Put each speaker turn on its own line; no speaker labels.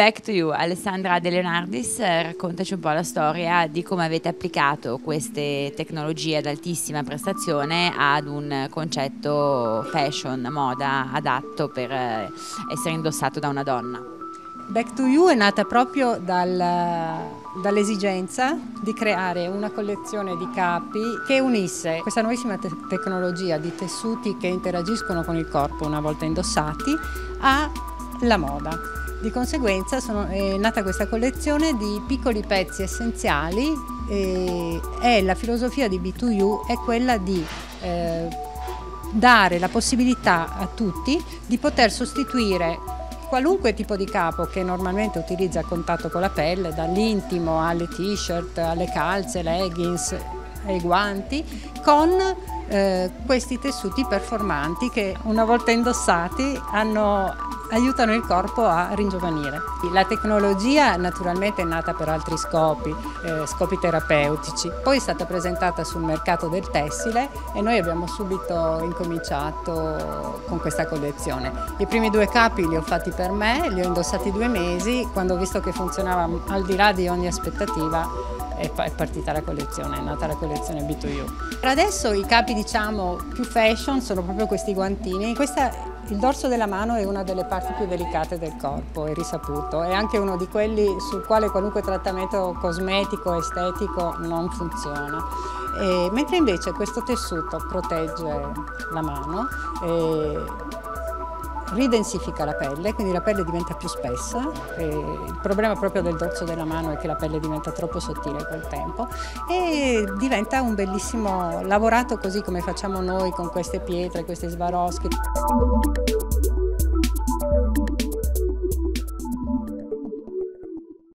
Back to you, Alessandra De Leonardis, raccontaci un po' la storia di come avete applicato queste tecnologie ad altissima prestazione ad un concetto fashion, moda adatto per eh, essere indossato da una donna.
Back to You è nata proprio dal, dall'esigenza di creare una collezione di capi che unisse questa nuovissima te tecnologia di tessuti che interagiscono con il corpo una volta indossati alla moda. Di conseguenza sono, è nata questa collezione di piccoli pezzi essenziali e, e la filosofia di B2U è quella di eh, dare la possibilità a tutti di poter sostituire qualunque tipo di capo che normalmente utilizza contatto con la pelle, dall'intimo alle t-shirt, alle calze, leggings, ai guanti, con eh, questi tessuti performanti che una volta indossati hanno aiutano il corpo a ringiovanire. La tecnologia naturalmente è nata per altri scopi, eh, scopi terapeutici, poi è stata presentata sul mercato del tessile e noi abbiamo subito incominciato con questa collezione. I primi due capi li ho fatti per me, li ho indossati due mesi, quando ho visto che funzionava al di là di ogni aspettativa è partita la collezione, è nata la collezione B2U. Per adesso i capi diciamo più fashion sono proprio questi guantini. Questa, il dorso della mano è una delle parti più delicate del corpo, è risaputo, è anche uno di quelli sul quale qualunque trattamento cosmetico, estetico non funziona. E, mentre invece questo tessuto protegge la mano, ridensifica la pelle, quindi la pelle diventa più spessa. il problema proprio del dorso della mano è che la pelle diventa troppo sottile col tempo e diventa un bellissimo lavorato così come facciamo noi con queste pietre, questi svaroschi.